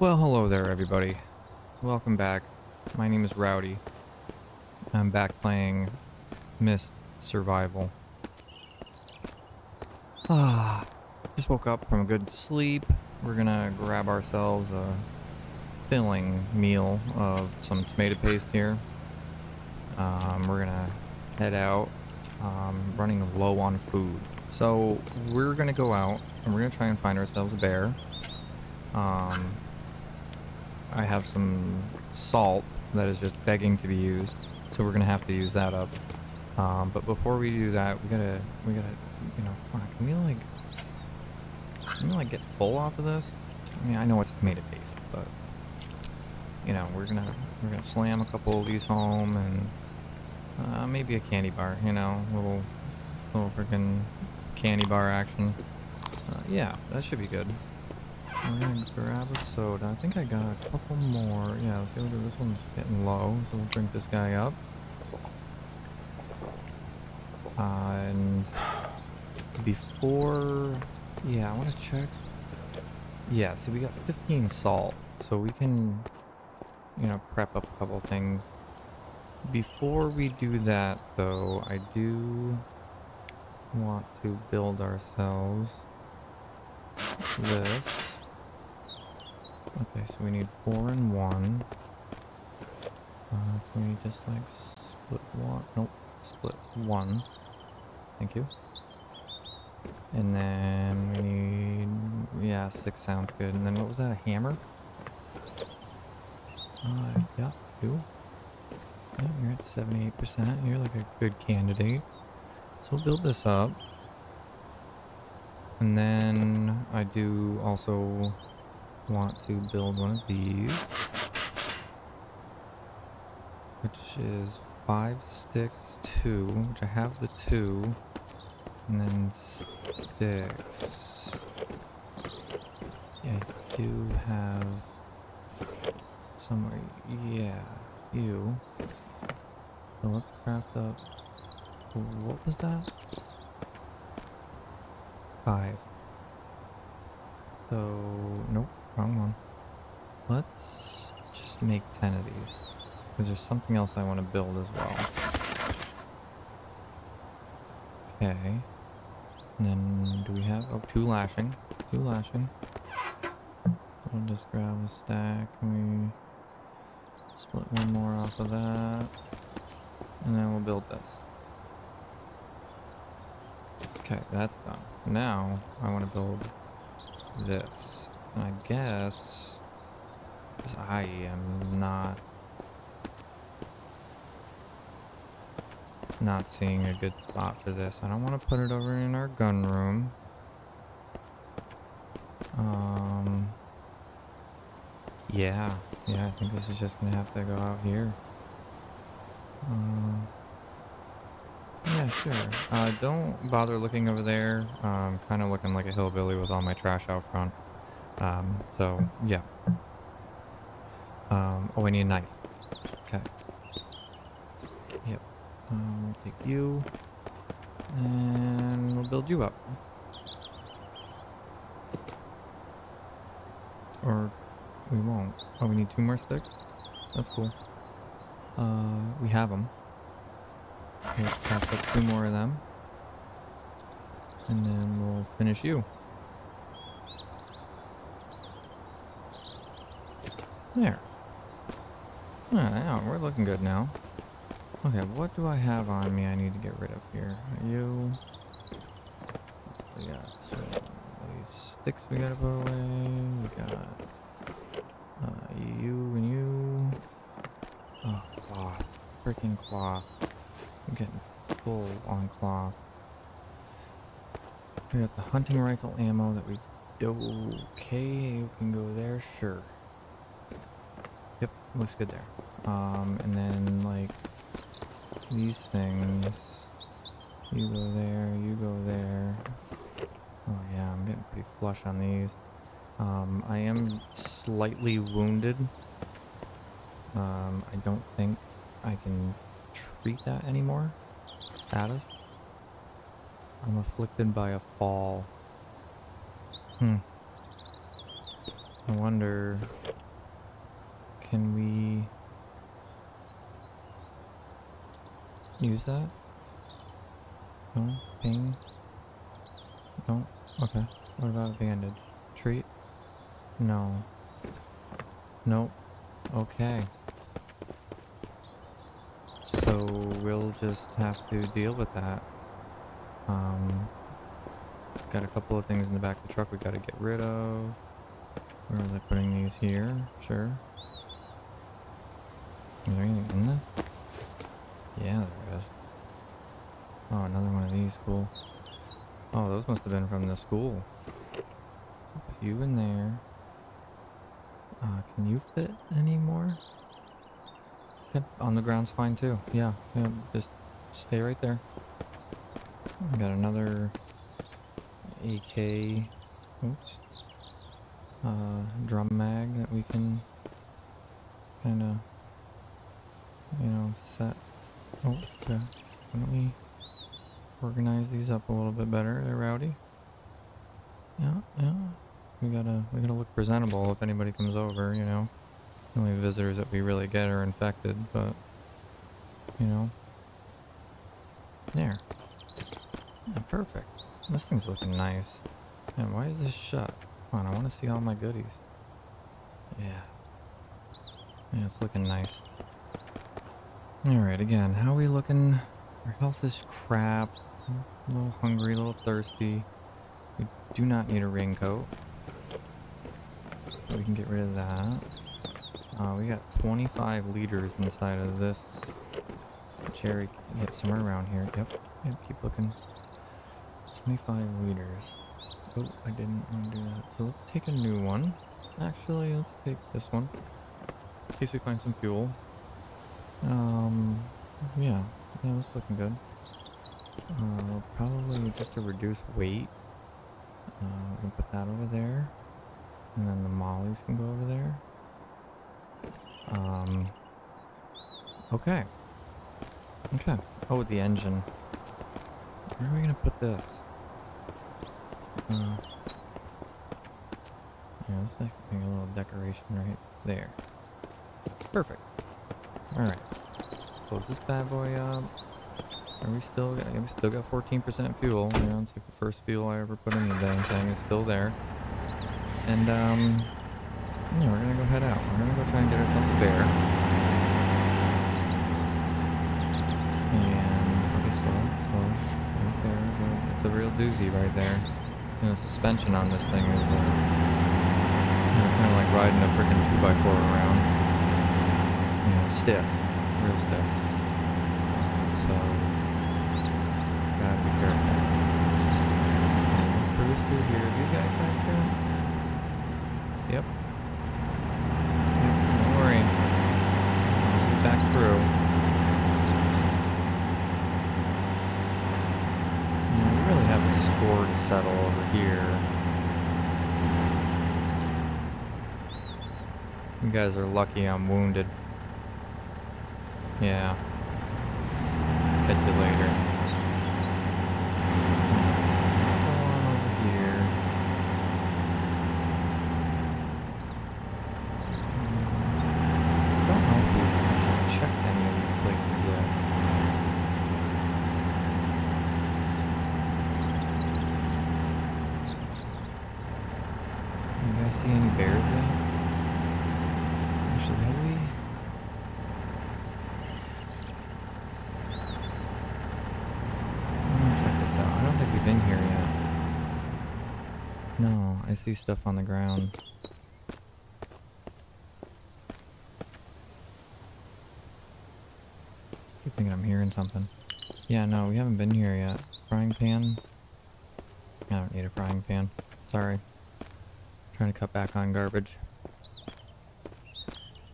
Well, hello there, everybody. Welcome back. My name is Rowdy. I'm back playing Mist Survival. Ah, just woke up from a good sleep. We're gonna grab ourselves a filling meal of some tomato paste here. Um, we're gonna head out, um, running low on food. So we're gonna go out and we're gonna try and find ourselves a bear. Um, I have some salt that is just begging to be used, so we're gonna have to use that up. Um, but before we do that, we gotta, we gotta, you know, fuck, can we like, can we like get full off of this? I mean, I know it's tomato paste, but you know, we're gonna, we're gonna slam a couple of these home and uh, maybe a candy bar, you know, little, little freaking candy bar action. Uh, yeah, that should be good. We're grab a soda. I think I got a couple more. Yeah, let's see what this one's getting low, so we'll drink this guy up. Uh, and before, yeah, I want to check. Yeah, so we got 15 salt, so we can, you know, prep up a couple things. Before we do that, though, I do want to build ourselves this. Okay, so we need four and one. Uh, can we just like split one? Nope, split one. Thank you. And then we need, yeah, six sounds good. And then what was that, a hammer? Uh, yeah, two. Yeah, you're at 78%. You're like a good candidate. So we'll build this up. And then I do also want to build one of these. Which is five sticks, two, which I have the two. And then sticks. I do have somewhere, yeah, you. So let's craft up, what was that? Five. So, nope, wrong one. Let's just make 10 of these. Because there's something else I want to build as well. Okay. And then, do we have, oh, two lashing. Two lashing. I'll just grab a stack we split one more off of that. And then we'll build this. Okay, that's done. Now, I want to build this. I guess... I am not... Not seeing a good spot for this. I don't want to put it over in our gun room. Um... Yeah, yeah, I think this is just gonna have to go out here. Um... Yeah, sure. Uh, don't bother looking over there. I'm um, kind of looking like a hillbilly with all my trash out front. Um, so, yeah. Um, oh, I need a knife. Okay. Yep. Um, we'll take you. And we'll build you up. Or we won't. Oh, we need two more sticks? That's cool. Uh, we have them. Let's craft up two more of them. And then we'll finish you. There. Alright, we're looking good now. Okay, what do I have on me I need to get rid of here? You... We got some these sticks we gotta put away. We got uh, you and you. Oh, cloth. Freaking cloth. I'm getting full on cloth. We got the hunting rifle ammo that we do okay. We can go there, sure. Looks good there. Um, and then like these things. You go there, you go there. Oh yeah, I'm getting pretty flush on these. Um, I am slightly wounded. Um, I don't think I can treat that anymore. Status. I'm afflicted by a fall. Hmm. I wonder, can we use that? No? Pain? No? Okay. What about bandage? Treat? No. Nope. Okay. So we'll just have to deal with that. Um, got a couple of things in the back of the truck we gotta get rid of. Where was I putting these here? Sure. Is there anything in this? Yeah, there is. Oh, another one of these, cool. Oh, those must have been from the school. You in there. Uh, can you fit anymore? Yep, on the ground's fine too. Yeah, yeah, just stay right there. We got another AK, oops, uh, drum mag that we can kind of, you know, set. Oh, okay. Why don't we organize these up a little bit better? They're rowdy. Yeah, yeah. We gotta, we gotta look presentable if anybody comes over, you know. The only visitors that we really get are infected, but, you know. There. Yeah, perfect. This thing's looking nice. And why is this shut? Come on, I want to see all my goodies. Yeah. Yeah, it's looking nice. Alright, again, how are we looking? Our health is crap. A little hungry, a little thirsty. We do not need a raincoat. So we can get rid of that. Uh, we got 25 liters inside of this jerry. Yep, somewhere around here. Yep. Yep, keep looking. 25 liters. Oh, I didn't want to do that. So let's take a new one. Actually, let's take this one. In case we find some fuel. Um, yeah. Yeah, that's looking good. Uh, probably just to reduce weight. Uh, we can put that over there. And then the mollies can go over there. Um, okay. Okay. Oh, the engine. Where are we gonna put this? Uh, yeah, let's make, a little decoration right there. Perfect. Alright. Close this bad boy up. Are we still got, we still got 14% fuel. You know, it's like the first fuel I ever put in the dang thing. It's still there. And, um, yeah, we're gonna go head out. We're gonna go try and get ourselves a bear. And, okay, slow, slow. Right there. It's a, it's a real doozy right there. You know, suspension on this thing is, uh, you know, kind of like riding a freaking 2x4 around. You know, stiff. Real stiff. So, gotta be careful. Through here. These guys back here? Yep. Don't worry. Back through. We really have a score to settle over here. You guys are lucky I'm wounded. Yeah. Catch you later. Let's go on over here. Don't know if we actually checked any of these places yet. You guys see any bears yet? Actually, have we? I'm gonna check this out. I don't think we've been here yet. No, I see stuff on the ground. keep thinking I'm hearing something. Yeah, no, we haven't been here yet. Frying pan? I don't need a frying pan. Sorry. Trying to cut back on garbage.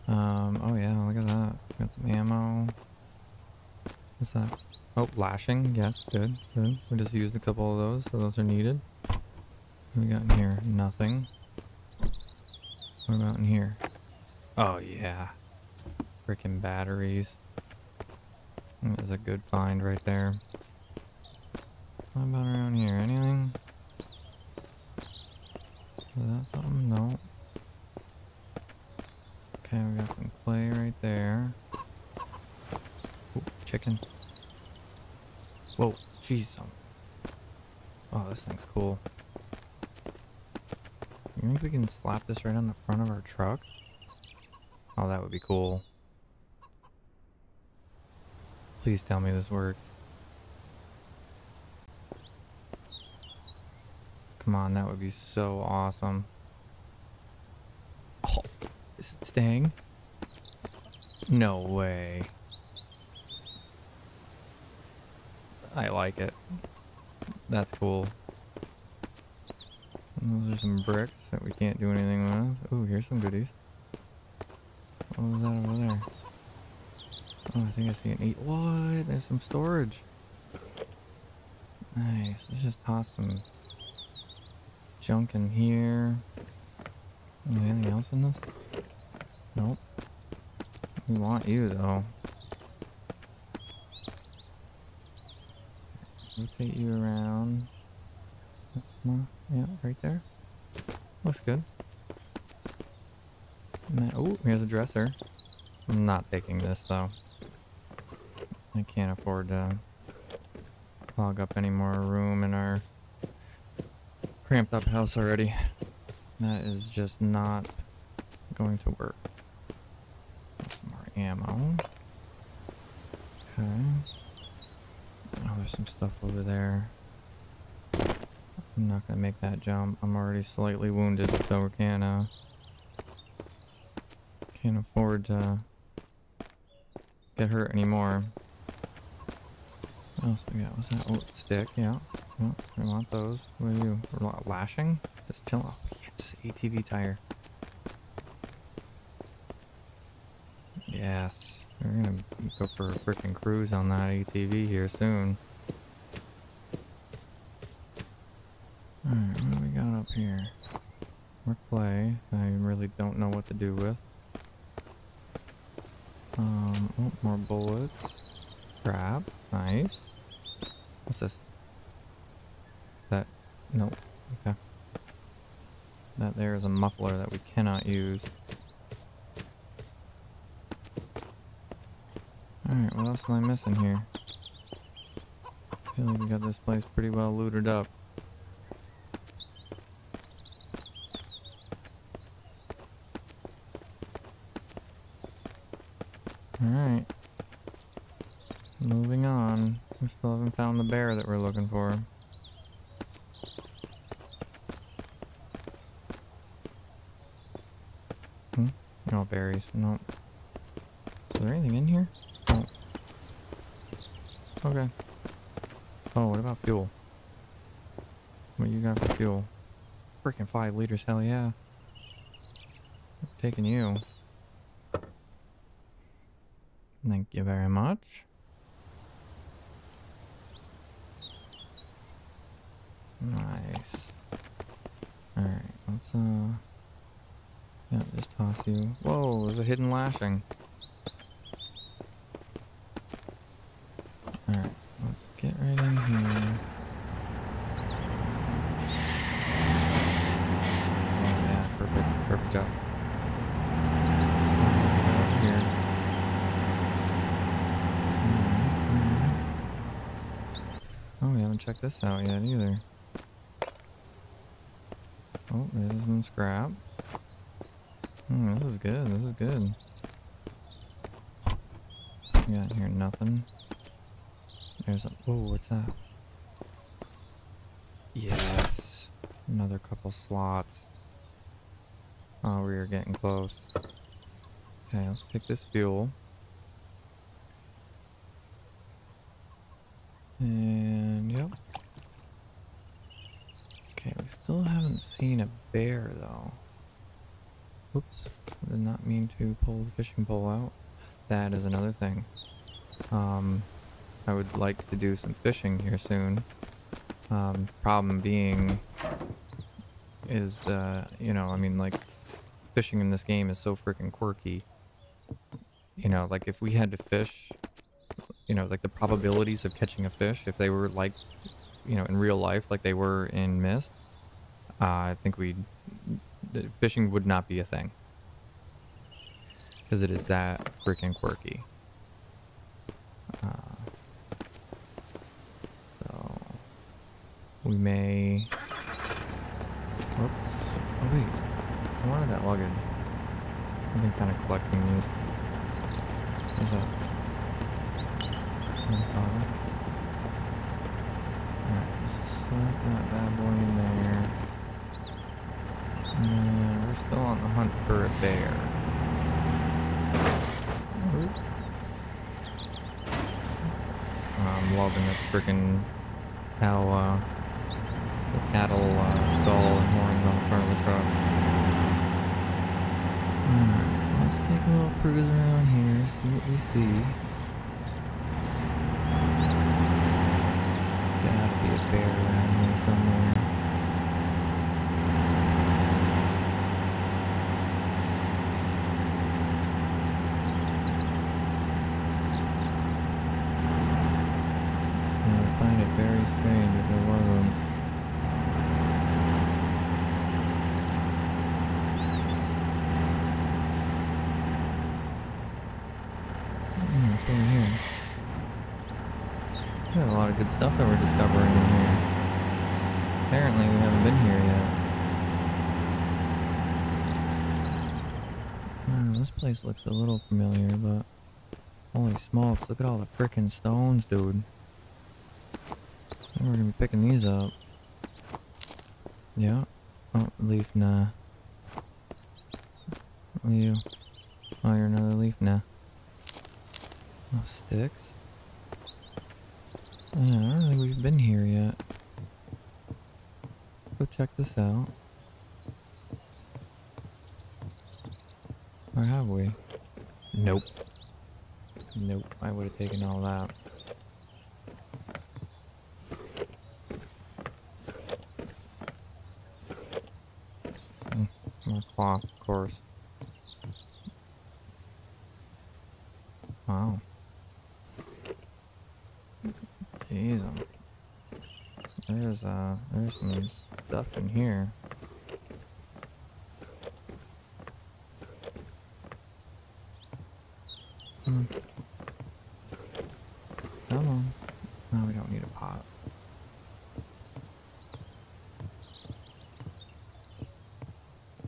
Um, oh yeah, look at that. Got some ammo. What's that? Oh, lashing. Yes, good, good. We just used a couple of those, so those are needed. We got in here? Nothing. What about in here? Oh yeah. Freaking batteries. That is a good find right there. What about around here? Anything? Is that something? No. Okay, we got some clay right there. Ooh, chicken. Whoa, jeez. Oh, this thing's cool. Think we can slap this right on the front of our truck? Oh, that would be cool. Please tell me this works. Come on, that would be so awesome. Oh, is it staying? No way. I like it. That's cool. Those are some bricks that we can't do anything with. Oh, here's some goodies. What was that over there? Oh, I think I see an eight. What? There's some storage. Nice. Let's just toss some junk in here. Anything else in this? Nope. We want you though. Rotate you around. Yeah, right there. Looks good. Oh, here's a dresser. I'm not taking this though. I can't afford to clog up any more room in our cramped up house already. That is just not going to work. More ammo. Okay. Oh, there's some stuff over there. I'm not gonna make that jump. I'm already slightly wounded, so we can't, uh, can't afford to get hurt anymore. What else we got? What's that? Oh, stick, yeah. We want those. What are you? Lashing? Just chill. Oh, yes, ATV tire. Yes. We're gonna go for a freaking cruise on that ATV here soon. Alright, what do we got up here? More clay. I really don't know what to do with. Um, oh, more bullets. Crap. Nice. What's this? That, nope. Okay. That there is a muffler that we cannot use. Alright, what else am I missing here? I feel like we got this place pretty well looted up. Alright. Moving on. We still haven't found the bear that we're looking for. Hmm? No berries. No. Is there anything in here? Oh. Okay. Oh, what about fuel? What you got for fuel? Hell yeah. I'm taking you. Thank you very much. Nice. Alright, let's uh... Yeah, just toss you. Whoa, there's a hidden lashing. Alright, let's get right in here. Oh yeah, perfect, perfect job. Here. Oh, we haven't checked this out yet either. Oh, there's some scrap. Hmm, this is good, this is good. We got here nothing. There's a, oh, what's that? Yes! Another couple slots. Oh, we are getting close. Okay, let's pick this fuel. And, yep. Okay, we still haven't seen a bear, though. Oops, did not mean to pull the fishing pole out. That is another thing. Um, I would like to do some fishing here soon. Um, problem being is the, you know, I mean, like, fishing in this game is so freaking quirky. You know, like, if we had to fish, you know, like, the probabilities of catching a fish, if they were, like, you know, in real life, like they were in Mist, uh, I think we fishing would not be a thing. Because it is that freaking quirky. Uh, so we may. Oops. Oh wait, I wanted that luggage. I've been kind of collecting these. What's that? Alright, let's slap that bad boy in there. And we're still on the hunt for a bear. I'm loving this freaking cow, uh, the cattle uh, skull and horns on the front of the truck. Alright, let's take a little cruise around here, see what we see. Gotta be a bear around here somewhere. I would find it very strange if there wasn't. Hmm, what's over here? A lot of good stuff that we're discovering in here. Apparently we haven't been here yet. Hmm, this place looks a little familiar, but holy smokes, look at all the frickin' stones, dude. We're gonna be picking these up. Yeah. Oh, leaf, nah. Are you? Oh, you're another leaf, nah. Oh, sticks? Yeah, I don't think we've been here yet. Go check this out. Or have we? Nope. Nope, I would have taken all that. Mm, Of course. Wow. Jeez, um, there's uh, there's some stuff in here. Hmm. Come on. No, we don't need a pot.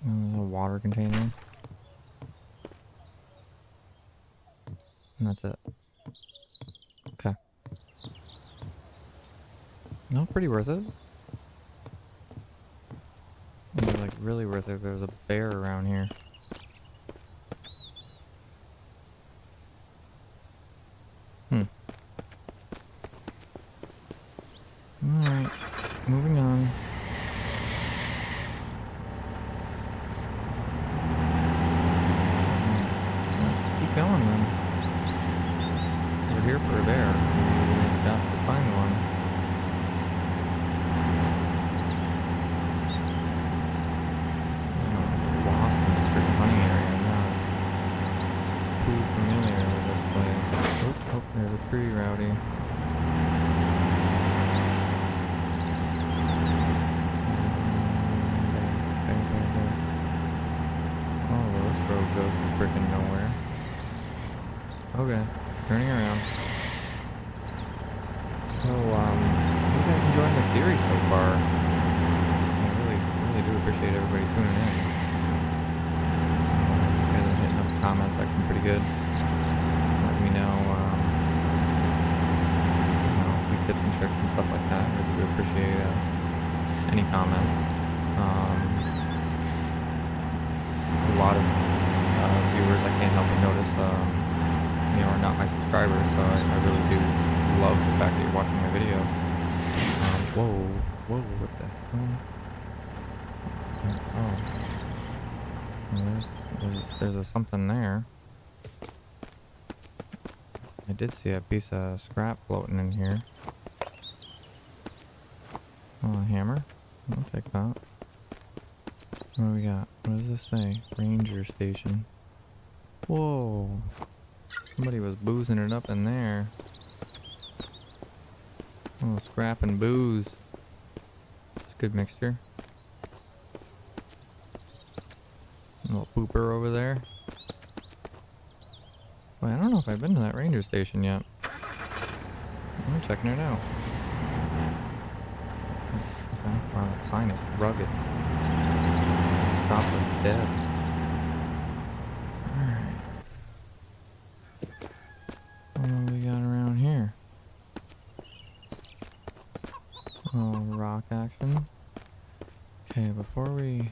Uh, a water container. And that's it. Okay. No, pretty worth it. Like really worth it if there was a bear around here. Hmm. Alright, moving on. Let's keep going then. 'Cause We're here for a bear. We got to find one. I'm lost in this freaking hunting area. I'm not too familiar with this place. Oh, oh, there's a tree, Rowdy. Bang, bang, bang, bang. Oh, well, this road goes to freaking nowhere. Okay, turning around. So, um, you guys enjoying the series so far? I really, really do appreciate everybody tuning in. Uh, you guys are hitting up the comment section pretty good. Let me know, um, you know, a few tips and tricks and stuff like that. I really do appreciate uh, any comments. Um, a lot of uh, viewers I can't help but notice, um, you know, are not my subscribers, so I, I really do love the fact that you're watching my video. Um, whoa, whoa, what the hell? Oh. Well, There's, there's, there's a something there. I did see a piece of scrap floating in here. Oh, a hammer? I'll take that. What do we got? What does this say? Ranger station. Whoa. Somebody was boozing it up in there. Oh, scrap and booze. It's a good mixture. A little pooper over there. Wait, I don't know if I've been to that ranger station yet. I'm checking it out. Okay, wow, that sign is rugged. Stop us dead. Alright. What do we got around here? Oh, rock action. Okay, before we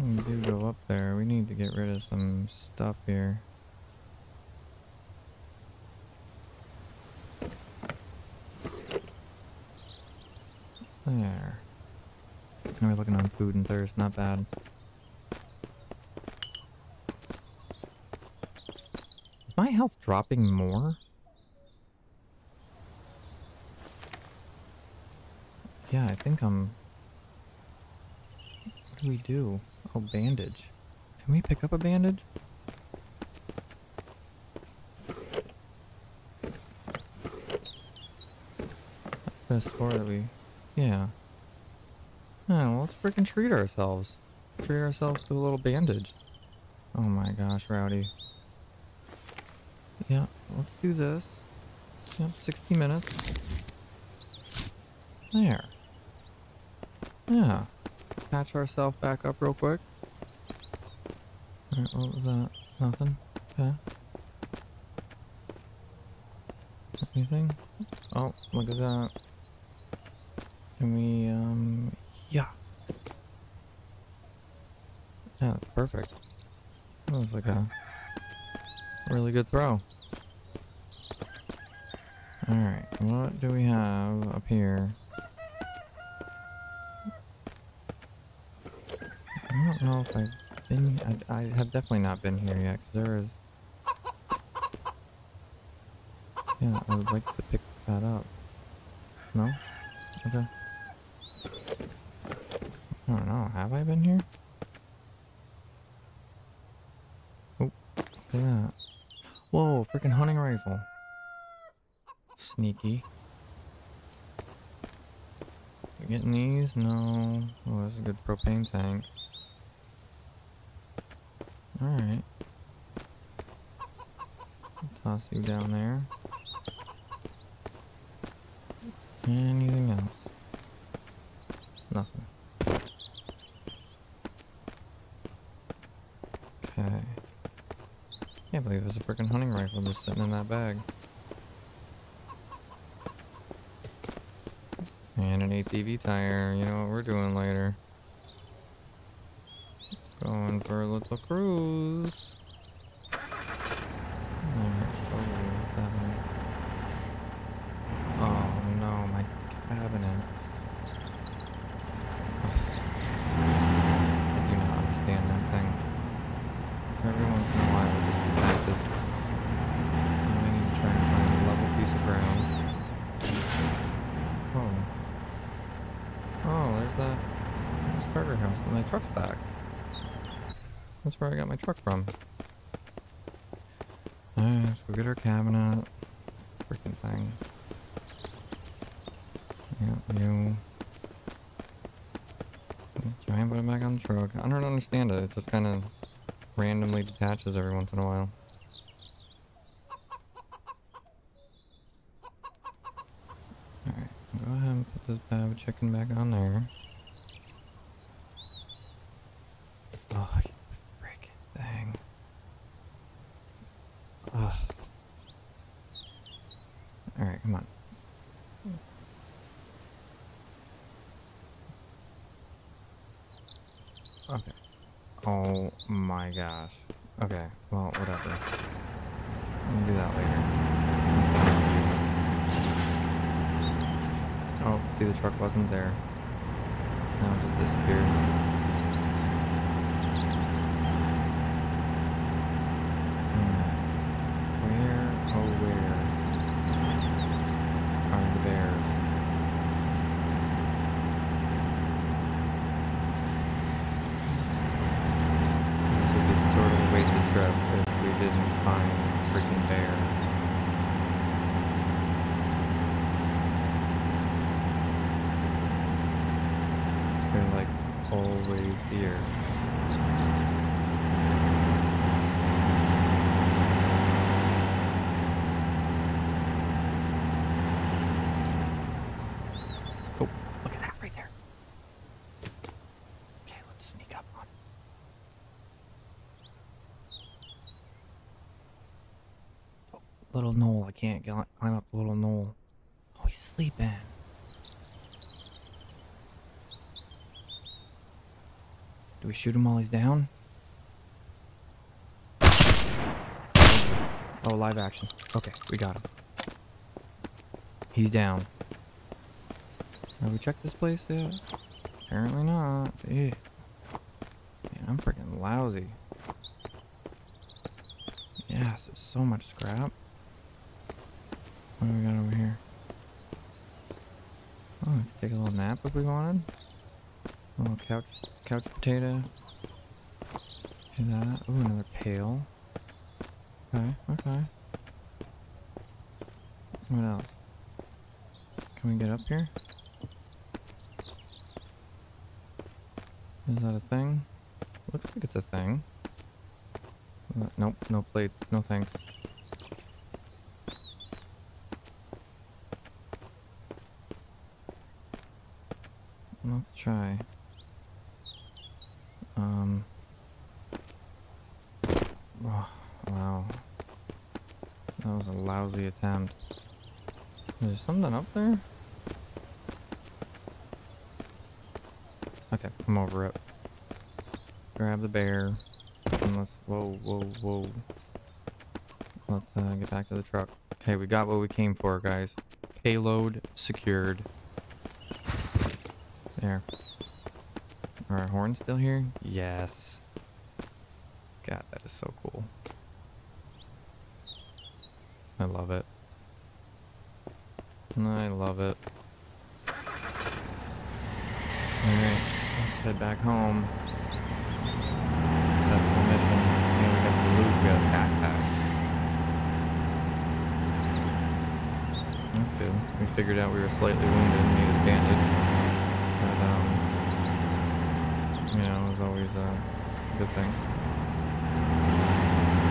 we do go up there, we need to get rid of some stuff here. There. Now we're looking on food Is my health dropping more? Yeah, I think I'm... What do we do? Oh, bandage. Can we pick up a bandage? Best store that we... Yeah. Yeah, well, let's freaking treat ourselves. Treat ourselves to a little bandage. Oh my gosh, Rowdy. Yeah, let's do this. Yep, 60 minutes. There. Yeah. Patch ourselves back up real quick. Alright, what was that? Nothing? Okay. Anything? Oh, look at that. Can we, um, yeah. Yeah, that's perfect. That was like a really good throw. Alright, what do we have up here? I don't know if I've been, I, I have definitely not been here yet, because there is... Yeah, I would like to pick that up. No? Okay. I don't know, have I been here? Oh, look at that. Whoa, freaking hunting rifle. Sneaky. We getting these? No. Oh, that's a good propane tank. Alright. Toss you down there. Anything else? Nothing. Okay. Can't believe there's a freaking hunting rifle just in that bag. And an ATV tire, you know what we're doing later. Going for a little cruise. Alright, oh, what's happening? Oh no, my cabinet. I do not understand that thing. Every once in a while it just detaches. And I need to try and find a level piece of ground. Oh. Oh, there's that starter house and my truck's back. Truck from. Alright, let's go get our cabinet. Freaking thing. Yeah, you. Try and put it back on the truck. I don't understand it. It just kind of randomly detaches every once in a while. Alright, go ahead and put this bad chicken back on there. Oh, you freaking thing. Ugh. Alright, come on. Okay. Oh my gosh. Okay, well, whatever. We'll do that later. Oh, see the truck wasn't there. Now it just disappeared. Hmm. Where, oh where are the bears? This would be sort of a wasted trip if we didn't find freaking bear. They're like always here. little knoll. I can't climb up the little knoll. Oh, he's sleeping. Do we shoot him while he's down? Oh, live action. Okay, we got him. He's down. Have we checked this place yet? Apparently not. Ew. Man, I'm freaking lousy. Yes, there's so much scrap. What do we got over here? Oh, we could take a little nap if we wanted. A little couch, couch potato. Do that. Ooh, another pail. Okay, okay. What else? Can we get up here? Is that a thing? Looks like it's a thing. Uh, nope, no plates. No thanks. Let's try. Um. Oh, wow. That was a lousy attempt. Is there something up there? Okay, I'm over it. Grab the bear. And let's. Whoa, whoa, whoa. Let's uh, get back to the truck. Okay, we got what we came for, guys. Payload secured. There. Are our horns still here? Yes. God, that is so cool. I love it. I love it. Alright, let's head back home. Successful mission. And we got some loot. We got a backpack. That's good. We figured out we were slightly wounded and needed a bandage. But, um, you know, it was always a good thing.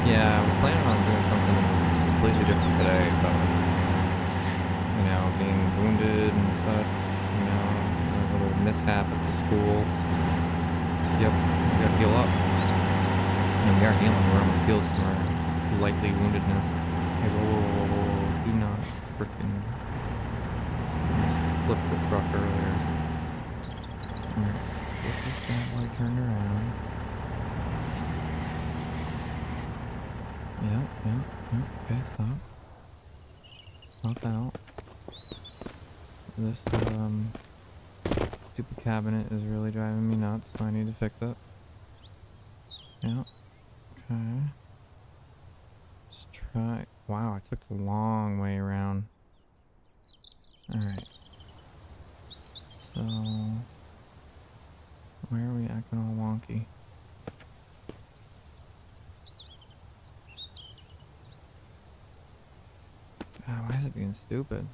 Yeah, I was planning on doing something completely different today, but, you know, being wounded and such, you know, a little school. Yep, we gotta heal up. And we are healing, we're almost healed from our lightly woundedness. Hey, whoa, whoa, whoa, whoa, do not freaking flip the truck earlier. Let's get this bad around. Yep, yep, yep, okay, stop. Stop out. This, um, cabinet is really driving me nuts, so I need to fix it. Yep, okay. Let's try, wow, I took the long way around. Alright. So, where are we acting all wonky? God, why is it being stupid?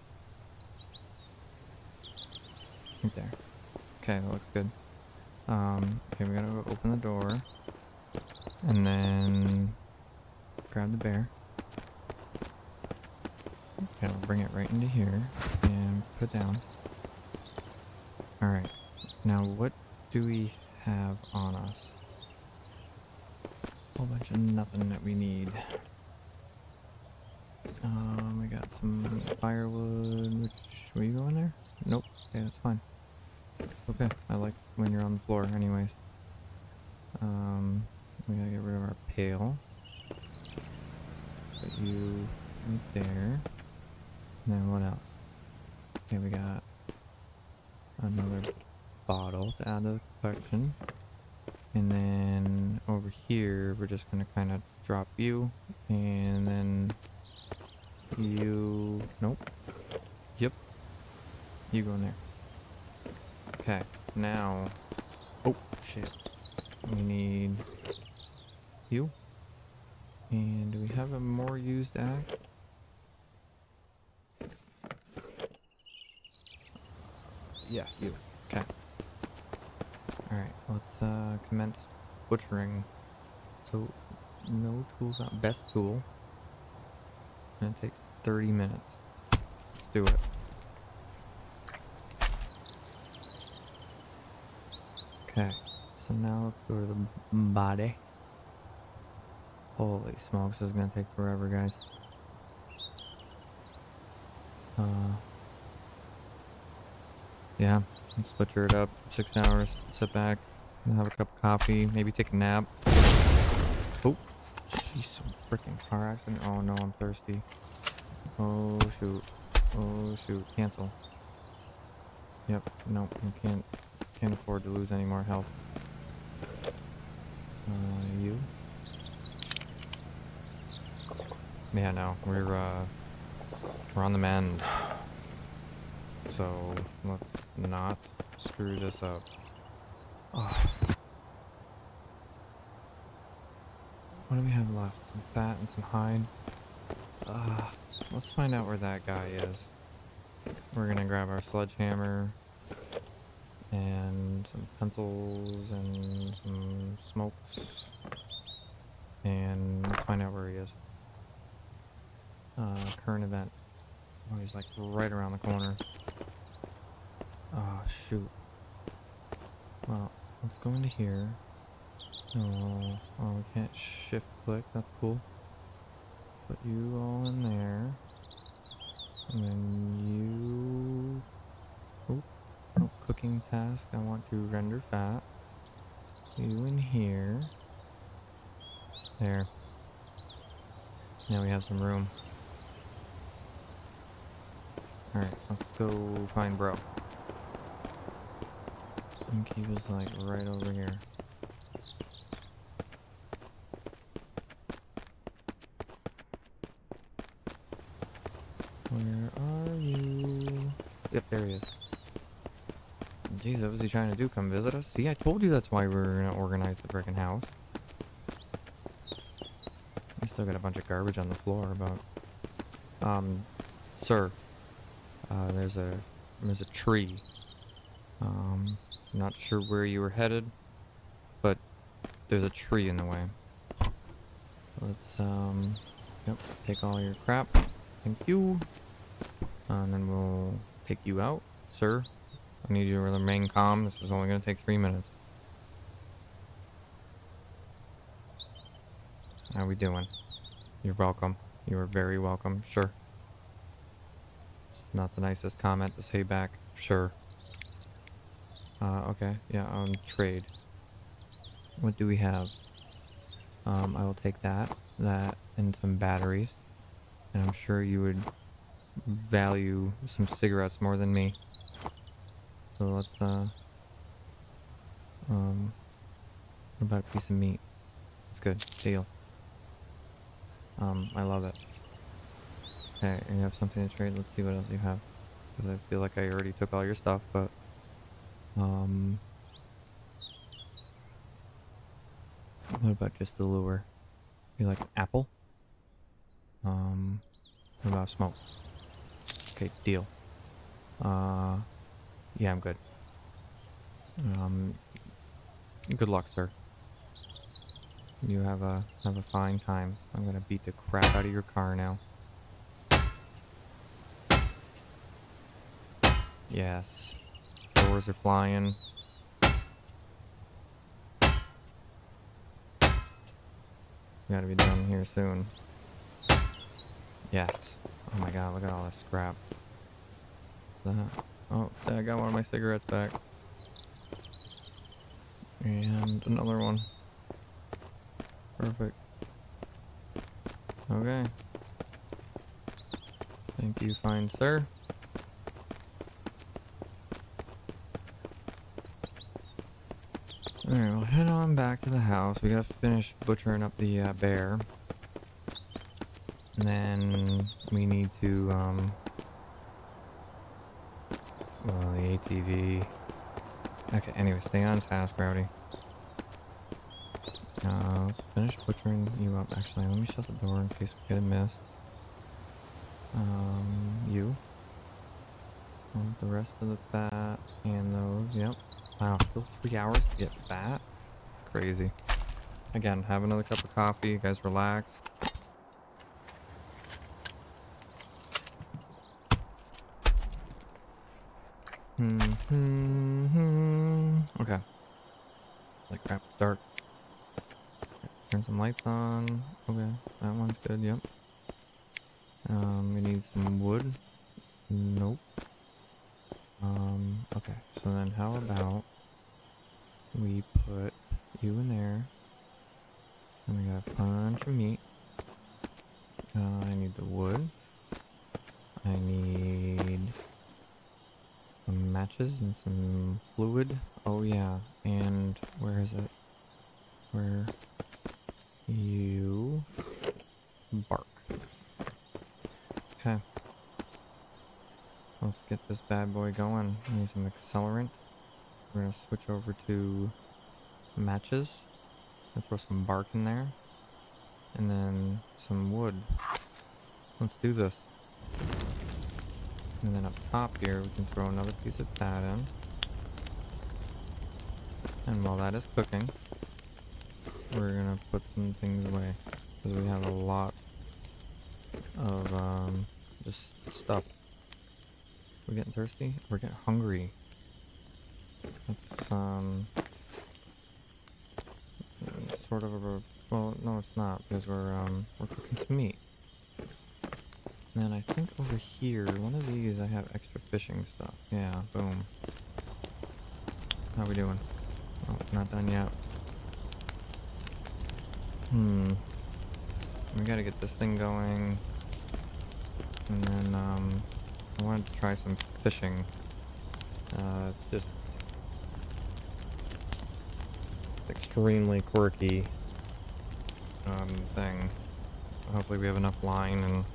Right there. Okay, that looks good. Um, okay, we gotta go open the door. And then grab the bear. Okay, we'll bring it right into here and put down. Alright. Now what do we have on us? A Whole bunch of nothing that we need. Um, we got some firewood. Which, were you going there? Nope. Okay, that's fine. Okay, I like when you're on the floor anyways. Um, we gotta get rid of our pail. Put you right there. And then what else? Okay, we got another bottle to add to the collection. And then over here, we're just gonna kind of drop you, and then you, nope, yep, you go in there. Okay, now, oh shit, we need you. And do we have a more used axe? Yeah, you. Okay. Alright, let's uh, commence butchering. So, no tools out. Best tool. And it takes 30 minutes. Let's do it. Okay, so now let's go to the body. Holy smokes, this is gonna take forever, guys. Uh, yeah, let's butcher it up. Six hours. Sit back, have a cup of coffee. Maybe take a nap. Oh, jeez, some freaking car accident. Oh no, I'm thirsty. Oh shoot. Oh shoot. Cancel. Yep. Nope. I can't. Can't afford to lose any more health. Uh, you. Yeah, no, we're uh, we're on the mend. So let's not screw this up. What do we have left? Some fat and some hide. Let's find out where that guy is. We're gonna grab our sledgehammer and some pencils and some smokes and let's find out where he is. Uh, current event. Oh, he's like right around the corner. Oh, shoot. Well, let's go into here. Oh, oh, we can't shift click. That's cool. Put you all in there. And then you... Oh, cooking task. I want to render fat. You in here. There. Now we have some room. Alright, let's go find bro. I think he was like right over here. Where are you? Yep, there he is. What was he trying to do? Come visit us? See, I told you that's why we are gonna organize the freaking house. I still got a bunch of garbage on the floor, but... Um, sir. Uh, there's a... There's a tree. Um, not sure where you were headed, but there's a tree in the way. Let's, um... Yep, take all your crap. Thank you. Uh, and then we'll take you out, sir. I need you to remain calm. This is only going to take three minutes. How we doing? You're welcome. You are very welcome. Sure. It's not the nicest comment to say back. Sure. Uh, okay. Yeah, um, trade. What do we have? Um, I will take that, that, and some batteries. And I'm sure you would value some cigarettes more than me. So let's, uh, um, what about a piece of meat? That's good. Deal. Um, I love it. Okay, you have something to trade? Let's see what else you have. Because I feel like I already took all your stuff, but, um, what about just the lure? You like apple? Um, what about smoke? Okay, deal. Uh, yeah, I'm good. Um, good luck, sir. You have a have a fine time. I'm gonna beat the crap out of your car now. Yes. Doors are flying. We gotta be done here soon. Yes. Oh my god, look at all this scrap. That. Oh, I got one of my cigarettes back. And another one. Perfect. Okay. Thank you, fine sir. Alright, we'll head on back to the house. We gotta finish butchering up the uh, bear. And then we need to, um... Well, the ATV... Okay, anyway, stay on task, Rowdy. Uh, let's finish butchering you up. Actually, let me shut the door in case we get a mist. Um, you. Want the rest of the fat and those, yep. Wow, still three hours to get fat? It's crazy. Again, have another cup of coffee, you guys relax. Mm-hmm. Okay. Like crap, it's dark. Turn some lights on. Okay, that one's good, yep. Um, we need some wood. Nope. Um, okay, so then how about we put you in there. And we got a bunch of meat. Uh, I need the wood. I need some matches and some fluid. Oh yeah, and where is it? Where you bark. Okay. Let's get this bad boy going. I need some accelerant. We're gonna switch over to matches. Let's throw some bark in there. And then some wood. Let's do this. And then up top here, we can throw another piece of fat in. And while that is cooking, we're gonna put some things away. Because we have a lot of um, just stuff. We're getting thirsty? We're getting hungry. That's um sort of a well no it's not because we're um we're cooking some meat. And I think over here, one of these I have extra fishing stuff. Yeah, boom. How we doing? Oh, not done yet. Hmm. We gotta get this thing going. And then, um, I wanted to try some fishing. Uh, it's just extremely quirky, um, thing. Hopefully we have enough line and,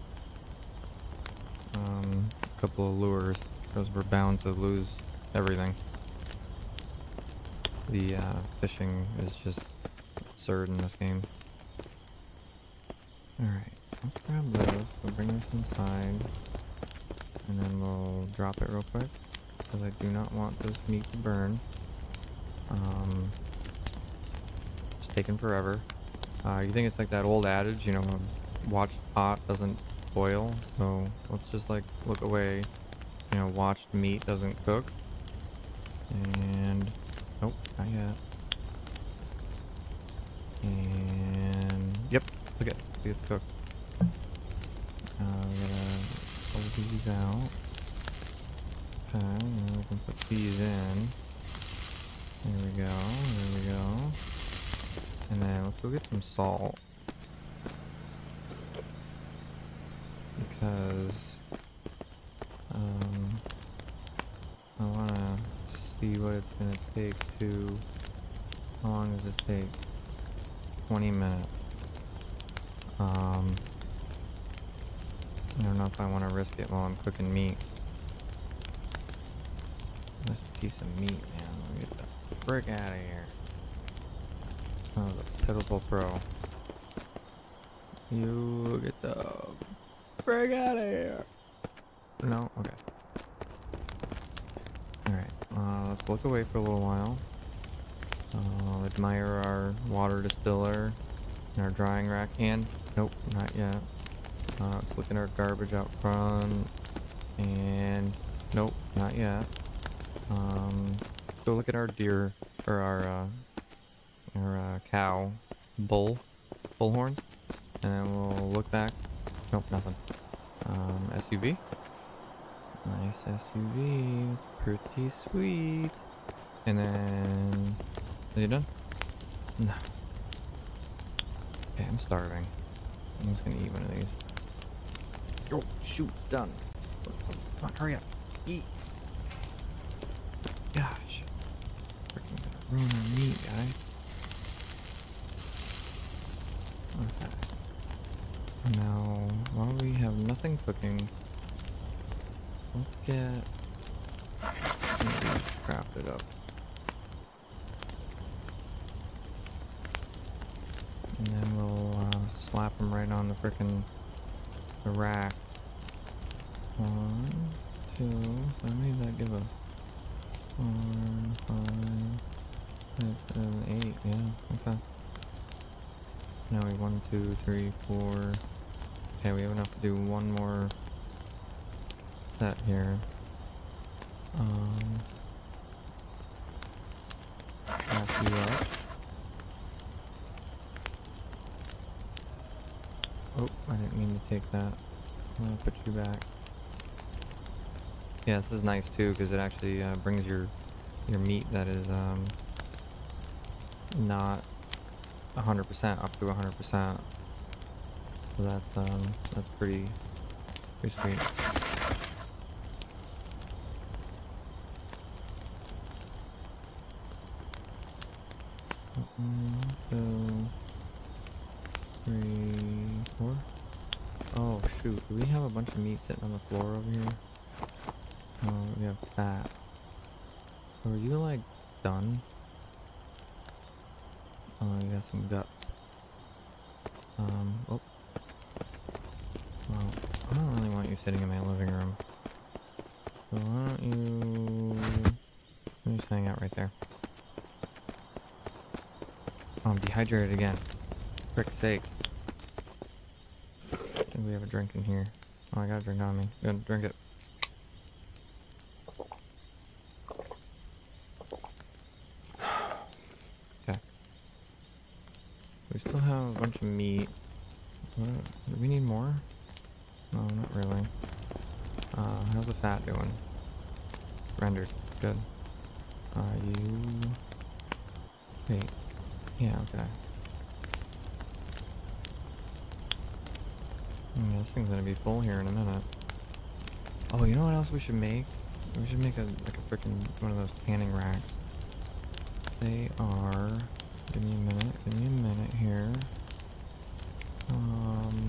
um, a couple of lures, because we're bound to lose everything. The, uh, fishing is just absurd in this game. Alright, let's grab those, we'll bring this inside, and then we'll drop it real quick, because I do not want this meat to burn. Um, it's taking forever. Uh, you think it's like that old adage, you know, watch pot doesn't boil, so let's just like look away, you know, watched meat doesn't cook. And, nope, not yet. And, yep, look at it's cooked. Uh, we're gonna pull these out. Okay, and we can put these in. There we go, there we go. And then let's go get some salt. Because, um, I wanna see what it's gonna take to, how long does this take? 20 minutes. Um, I don't know if I want to risk it while I'm cooking meat. This piece of meat, man. Let get the frick out of here. That was a pitiful throw. You get the frick out of here. No? Okay. Alright, uh, let's look away for a little while. Uh, admire our water distiller and our drying rack and Nope, not yet. Uh, let's look at our garbage out front. And nope, not yet. Um, go look at our deer or our uh, our uh, cow, bull, bull horns, and then we'll look back. Nope, nothing. Um, SUV. Nice SUV. It's pretty sweet. And then, are you done? No. Okay, I'm starving. I'm just gonna eat one of these. Oh, shoot, done. Come on, hurry up. Eat. Gosh. Freaking gonna ruin our meat, guys. Okay. Now, while we have nothing cooking, let's get these crafted up. And then we'll uh, slap them right on the frickin' the rack. One, two, so how many did that give us? Four, five, six, seven, eight, yeah, okay. Now we one, two, three, four. Okay, we have enough to do one more set here. Um, you up. Oh, I didn't mean to take that. I'm gonna put you back. Yeah, this is nice too because it actually uh, brings your your meat that is um, not 100% up to 100%. So that's um that's pretty pretty sweet. Um, so three, four. Oh shoot, we have a bunch of meat sitting on the floor over here. Oh, we have that. So are you like done? Oh, I got some guts. Um, oh, sitting in my living room. So why don't you... Just hang out right there. Oh, I'm dehydrated again. Frick's sake. Think we have a drink in here. Oh, I got a drink on me. Good, drink it. Okay. We still have a bunch of meat. What, do we need more? No, not really. Uh, how's the fat doing? Rendered. Good. Uh, you... Wait. Yeah, okay. Yeah, this thing's gonna be full here in a minute. Oh, you know what else we should make? We should make a like a freaking one of those tanning racks. They are. Give me a minute. Give me a minute here. Um.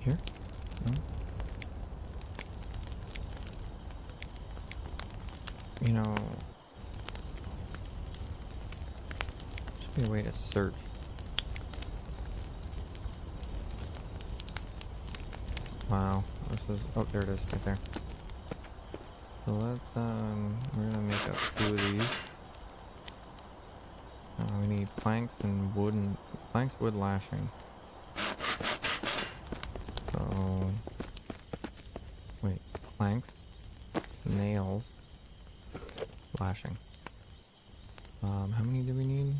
Here? No? You know. Should be a way to search. Wow, this is, oh there it is, right there. So let's, um, we're gonna make up two of these. Uh, we need planks and wood and, planks, wood, lashing. So, wait, planks, nails, lashing. Um, how many do we need?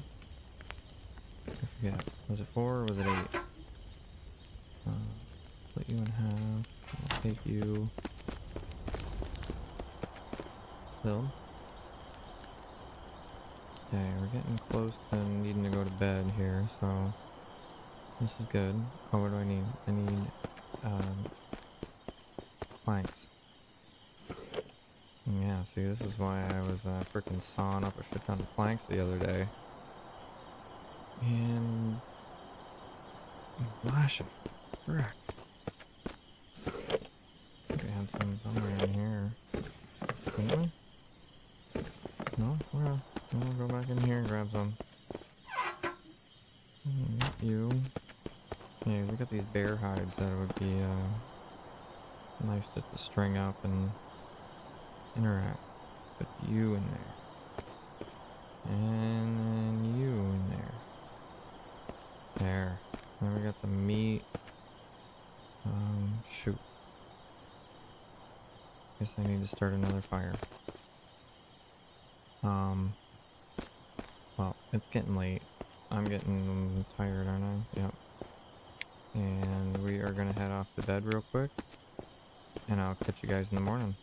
I forget. Was it four or was it eight? Uh, split you in half. I'll take you. Build. Okay, we're getting close to needing to go to bed here, so this is good. Oh, what do I need? I need um, planks. Yeah, see, this is why I was uh, freaking sawing up a shit ton of planks the other day. And it. Frick. We had some somewhere in here. Didn't we? No? Well, we'll go back in here and grab some. Mm, You. Yeah, we got these bear hides that would be uh, nice just to string up and interact. Put you in there. And then you in there. There. Then we got some meat. Um, shoot. Guess I need to start another fire. Um, well, it's getting late. I'm getting tired, aren't I? Yep. And we are gonna head off to bed real quick. And I'll catch you guys in the morning.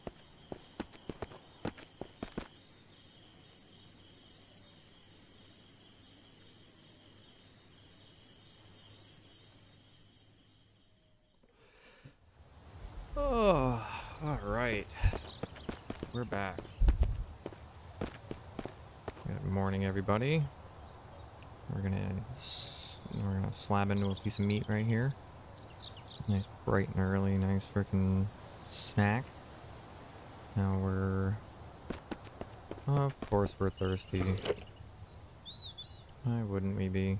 Oh, all right. We're back. Good morning, We're gonna we're gonna slab into a piece of meat right here. Nice, bright and early, nice freaking snack. Now we're, of course, we're thirsty. Why wouldn't we be?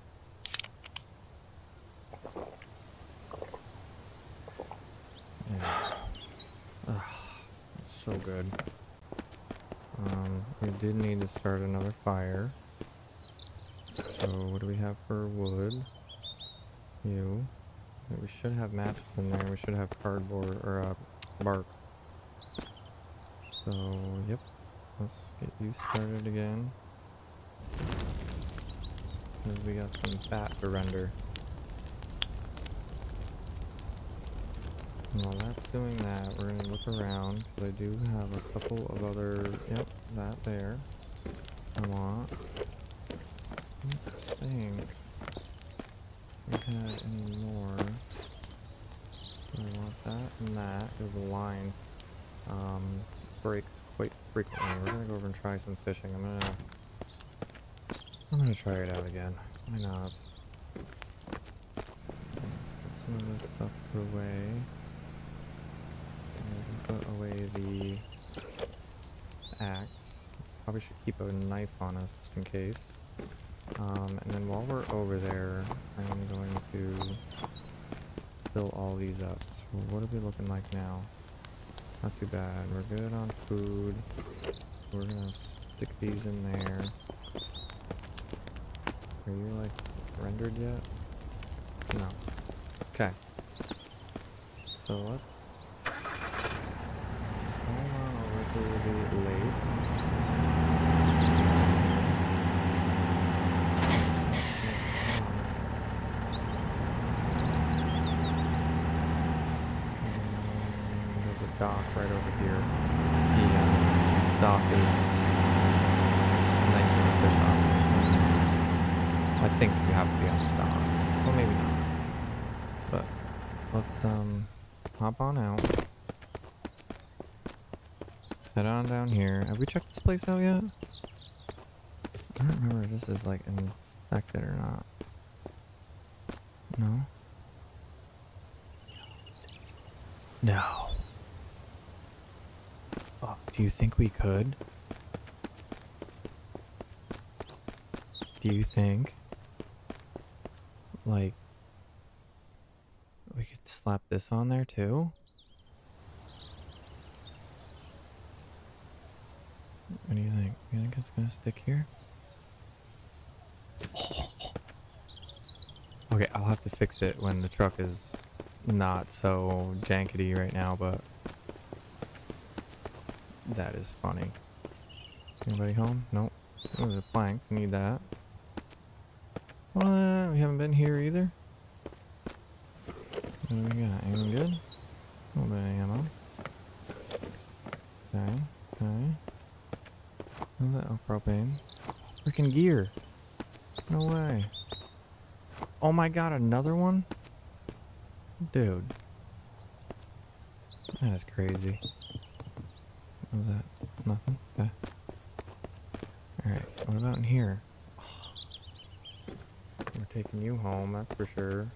Yeah. Ugh, so good. Um, we did need to start another fire. So what do we have for wood? You. We in there. We should have cardboard or uh, bark. So yep. Let's get you started again. We got some fat to render. And while that's doing that, we're gonna look around, because I do have a couple of other, yep, that there. I want. I think we had any more. I want that and that, because the line, um, breaks quite frequently. We're gonna go over and try some fishing. I'm gonna I'm gonna try it out again. Why not? Let's get some of this stuff away. Put away the axe. Probably should keep a knife on us just in case. Um, and then while we're over there, I'm going to fill all these up. What are we looking like now? Not too bad. We're good on food. We're gonna stick these in there. Are you like rendered yet? No. Okay. So let's hold on over to the lake. And There's a dock right over here. The uh, dock is nice to fish on. I think you have to be on the dock. Well, maybe not. But let's um hop on out. Head on down here. Have we checked this place out yet? I don't remember if this is like infected or not. No? No. Do you think we could? Do you think? Like, we could slap this on there too? What do you think? You think it's gonna stick here? Okay, I'll have to fix it when the truck is not so jankety right now, but that is funny. Anybody home? Nope. Oh, there's a plank. Need that. What? Uh, we haven't been here either? What do we got? Anything good? A little bit of ammo. Okay, okay. What's that? Oh, propane. Freaking gear. No way. Oh my god, another one? Dude. That is crazy. Was that? Nothing? Alright, what about in here? We're taking you home, that's for sure.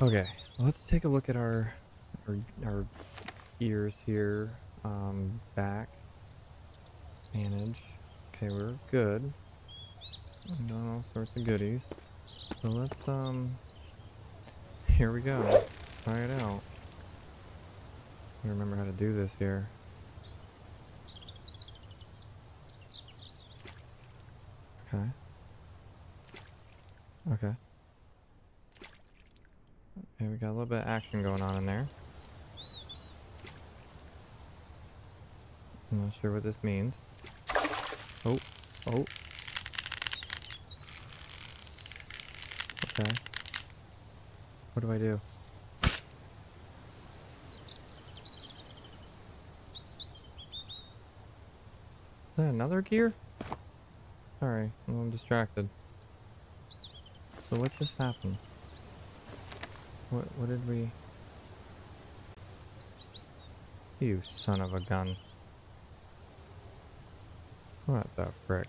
Okay, let's take a look at our our, our ears here. Um, back. Manage. Okay, we're good. Done all sorts of goodies. So let's um here we go. Try it out. I remember how to do this here. Okay. Okay. Okay, we got a little bit of action going on in there. I'm not sure what this means. Oh, oh. Okay. What do I do? That another gear? Sorry, I'm distracted. So what just happened? What what did we You son of a gun. What the frick?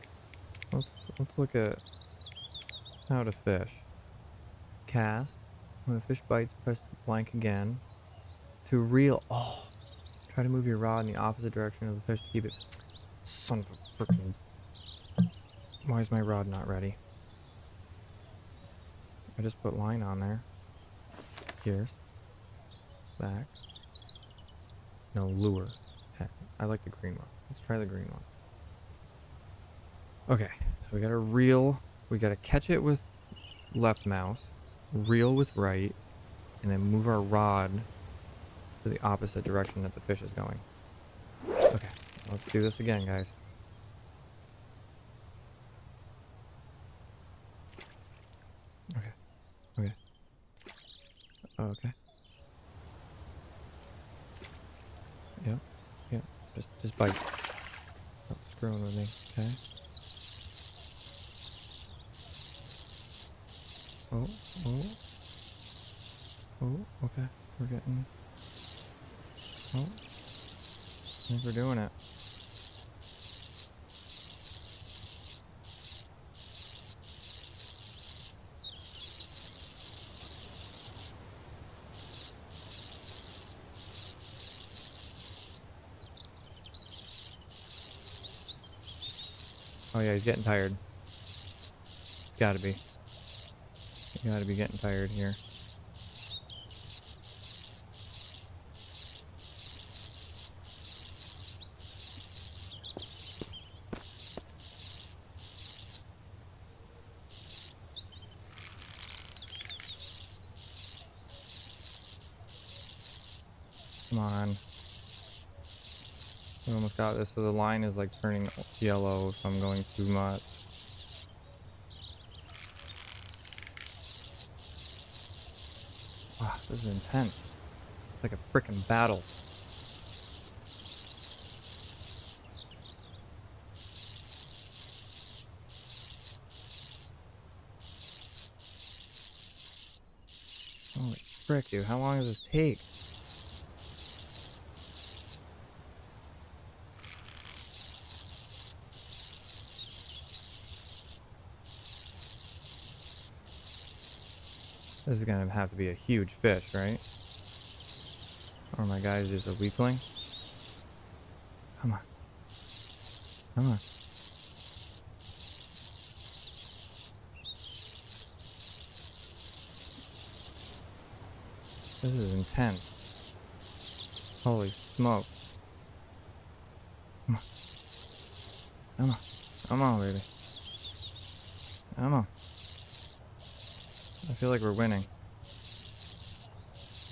Let's let's look at how to fish. Cast. When a fish bites, press the blank again. To reel. Oh. Try to move your rod in the opposite direction of the fish to keep it. Son of a freaking. Why is my rod not ready? I just put line on there. Gears. Back. No, lure. Okay. I like the green one. Let's try the green one. Okay, so we gotta reel. We gotta catch it with left mouse, reel with right, and then move our rod to the opposite direction that the fish is going. Let's do this again, guys. Okay, okay, okay. Yep, yep. Just, just bite. Oh, Stop screwing with me, okay? Oh, oh. Oh, okay. We're getting... Oh. I think we're doing it. Oh yeah, he's getting tired. It's gotta be. You gotta be getting tired here. Come on. We almost got this. So the line is like turning yellow if I'm going too much. Wow, this is intense. It's like a freaking battle. Holy frick, dude. How long does this take? This is gonna have to be a huge fish, right? Or my guy's just a weakling? Come on. Come on. This is intense. Holy smoke. Come on. Come on. Come on, baby. Come on. I feel like we're winning.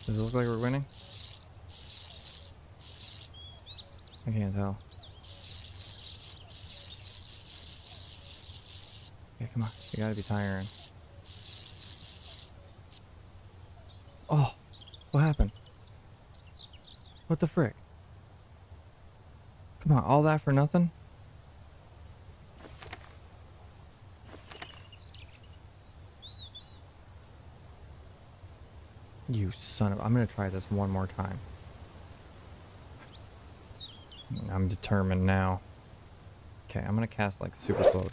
Does it look like we're winning? I can't tell. Yeah, come on. You gotta be tiring. Oh! What happened? What the frick? Come on, all that for nothing? You son of... I'm gonna try this one more time. I'm determined now. Okay, I'm gonna cast like super close.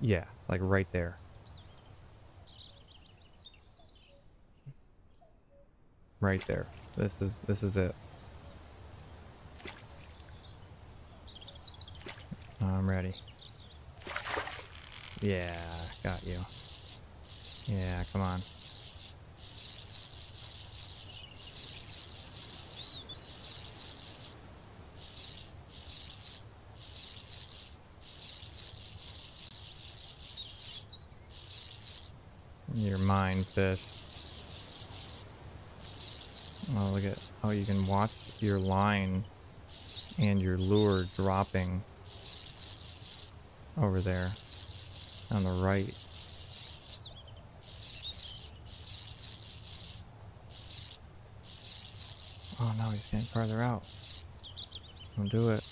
Yeah, like right there. Right there. This is this is it. I'm ready. Yeah, got you. Yeah, come on. Your mind fish. Oh, look at how you can watch your line and your lure dropping over there on the right. Oh no, he's getting farther out. Don't do it.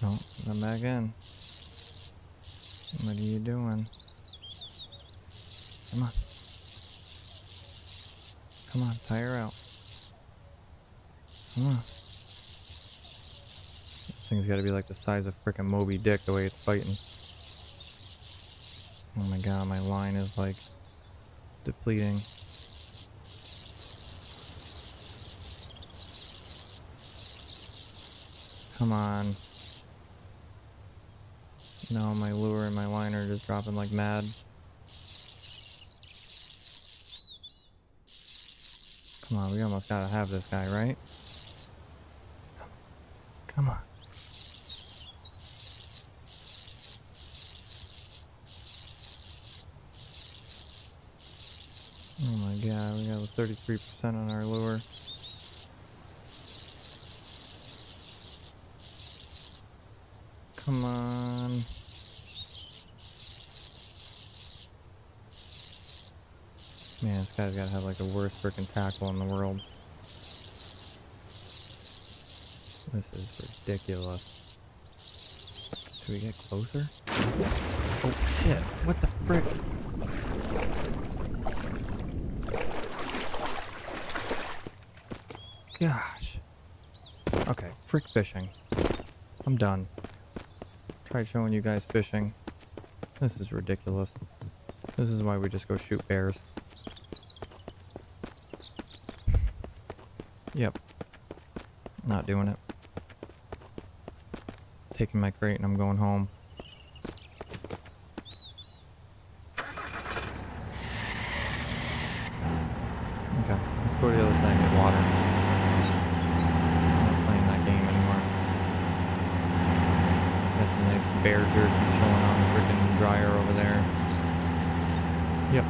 Don't come back in. What are you doing? Come on. Come on, tire out. Come on. This thing's gotta be like the size of frickin' Moby Dick the way it's fighting. Oh my god, my line is like depleting. Come on. No, my lure and my line are just dropping like mad. Come on, we almost gotta have this guy, right? Come on. Oh my god, we got a 33% on our lure. Come on. Man, this guy's gotta have like the worst freaking tackle in the world. This is ridiculous. Should we get closer? Oh shit, what the frick? Gosh. Okay, frick fishing. I'm done. Tried showing you guys fishing. This is ridiculous. This is why we just go shoot bears. Yep. Not doing it. Taking my crate and I'm going home. Okay, let's go to the other side and get water. I'm not playing that game anymore. Got some nice bear jerky chilling on the freaking dryer over there. Yep.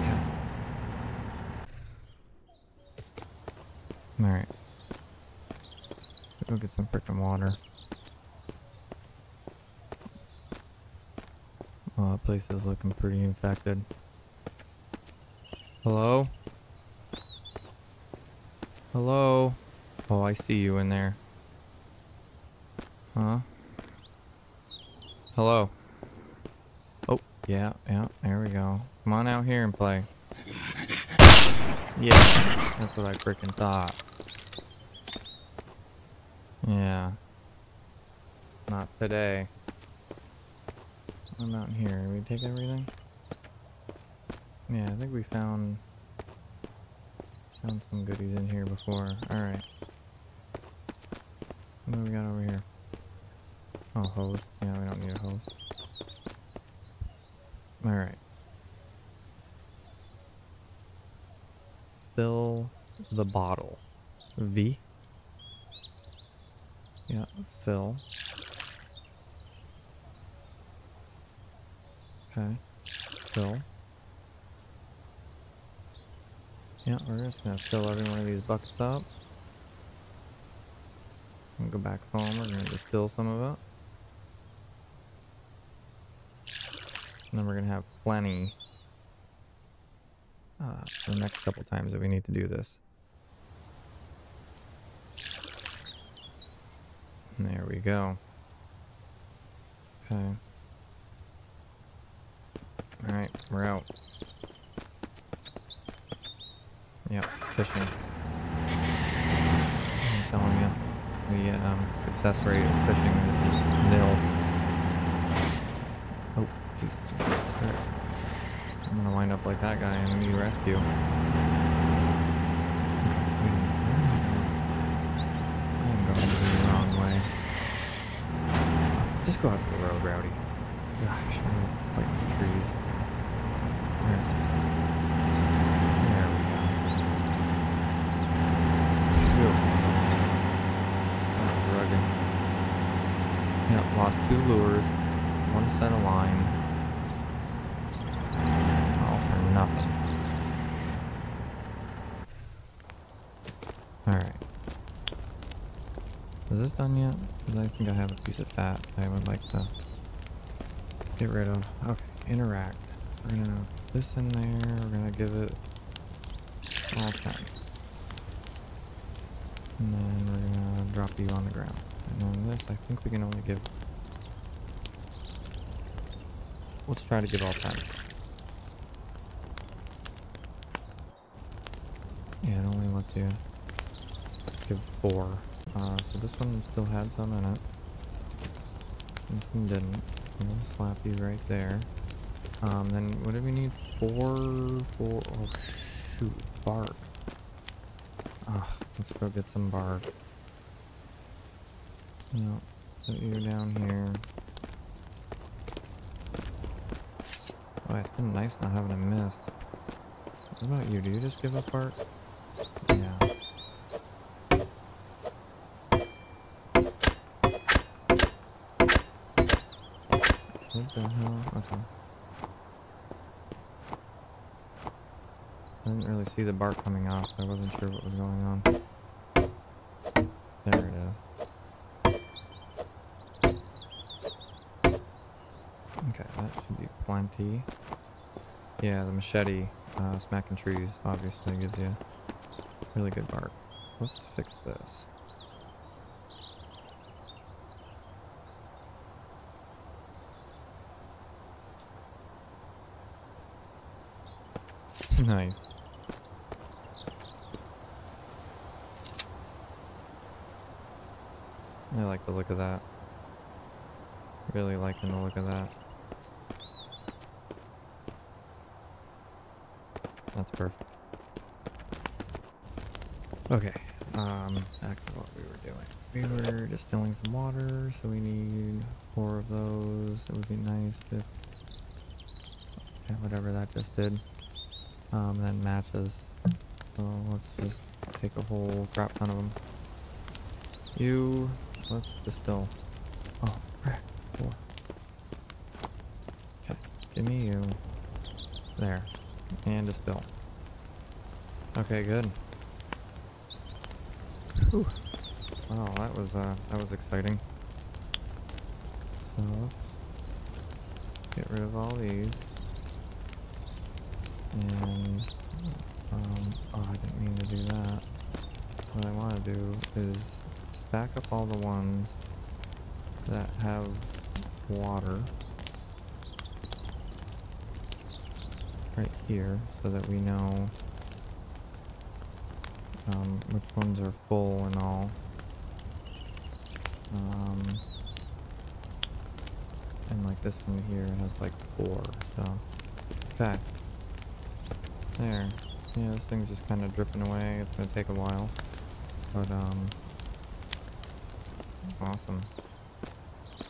Okay. Alright. Go get water. Oh, that place is looking pretty infected. Hello? Hello? Oh, I see you in there. Huh? Hello? Oh, yeah, yeah, there we go. Come on out here and play. Yeah, that's what I freaking thought. Yeah. Not today. I'm out here? we take everything? Yeah, I think we found found some goodies in here before. Alright. What do we got over here? Oh, hose. Yeah, we don't need a hose. Alright. Fill the bottle. V. Yeah, fill. Okay. Fill. Yeah, we're just gonna fill every one of these buckets up. And go back home, we're gonna distill some of it. And then we're gonna have plenty uh, for the next couple times that we need to do this. There we go. Okay. Alright, we're out. Yep, fishing. I'm telling you, the um, success rate of fishing is just nil. Oh, jeez. I'm gonna wind up like that guy and need rescue. Just go out to the road, Rowdy. Gosh, I'm the trees. There. There we go. Phew. That was rugged. Yep, lost two lures, one set of line. All for nothing. Alright. Is this done yet? I think I have a piece of fat I would like to get rid of. Okay, interact. We're gonna put this in there. We're gonna give it all 10. And then we're gonna drop you on the ground. And then this, I think we can only give... Let's try to give all 10. Yeah, it only lets you give 4. Uh, so this one still had some in it. This one didn't. I'm gonna slap you right there. Um, then what do we need? Four, four, oh shoot, bark. Ah, let's go get some bark. No, put you down here. Oh, it's been nice not having a mist. What about you? Do you just give up bark? Yeah. What the hell? Okay. I didn't really see the bark coming off. I wasn't sure what was going on. There it is. Okay, that should Yeah, the machete uh, smacking trees obviously gives you really good bark. Let's fix this. nice. I like the look of that. Really liking the look of that. That's perfect. Okay, um, back to what we were doing. We were distilling some water, so we need four of those. It would be nice if, whatever that just did, um, then matches. So let's just take a whole crap ton of them. You, let's distill. Oh, four. Okay, give me you. There, and distill. Okay, good. Whew. Wow, that was uh, that was exciting. So let's get rid of all these. And um, oh, I didn't mean to do that. What I want to do is stack up all the ones that have water right here, so that we know um, which ones are full and all. Um, and like this one here has like four, so. Okay. There. Yeah, this thing's just kind of dripping away. It's gonna take a while. But, um. Awesome.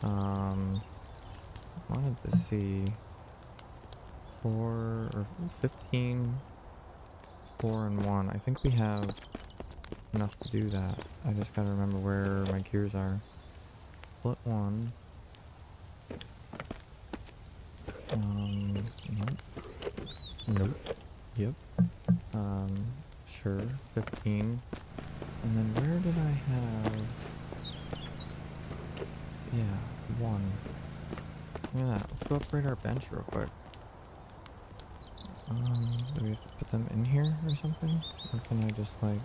Um. Wanted to see. Four or 15 four and one. I think we have enough to do that. I just gotta remember where my gears are. Split one. Um, nope. Nope. Yep. Um, sure. 15. And then where did I have... Yeah, one. Look at that. Let's go upgrade our bench real quick. Um, do we have to put them in here or something? Or can I just like...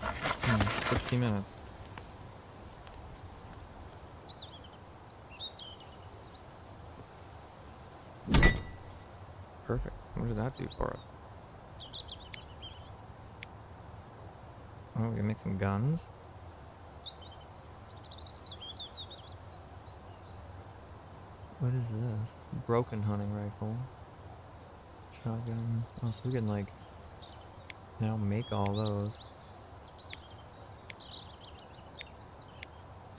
Hmm, 60 minutes. Perfect. What did that do for us? Oh, we can make some guns. What is this? Broken hunting rifle. Oh, so we can like now make all those.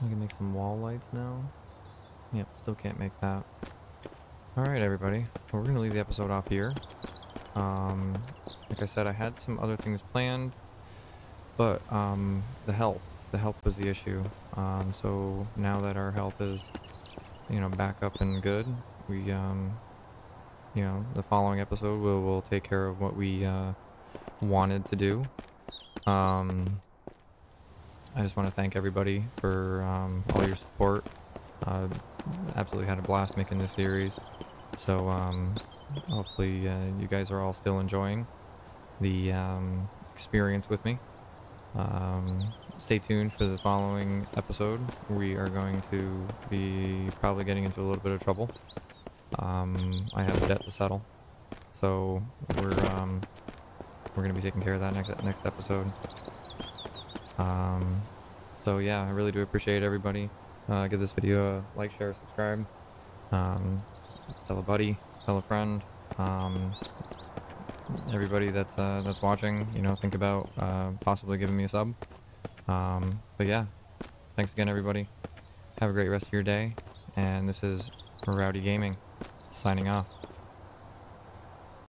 I can make some wall lights now. Yep, still can't make that. Alright everybody, well, we're gonna leave the episode off here. Um, like I said, I had some other things planned, but um, the health, the health was the issue. Um, so now that our health is, you know, back up and good, we um, you know, the following episode we'll, we'll take care of what we uh, wanted to do. Um, I just want to thank everybody for um, all your support. Uh, absolutely had a blast making this series. So um, hopefully uh, you guys are all still enjoying the um, experience with me. Um, stay tuned for the following episode. We are going to be probably getting into a little bit of trouble. Um, I have a debt to settle, so we're um, we're gonna be taking care of that next next episode. Um, so yeah, I really do appreciate everybody. Uh, give this video a like, share, subscribe. Um, tell a buddy, tell a friend. Um, everybody that's uh, that's watching, you know, think about uh, possibly giving me a sub. Um, but yeah, thanks again, everybody. Have a great rest of your day. And this is Rowdy Gaming signing off.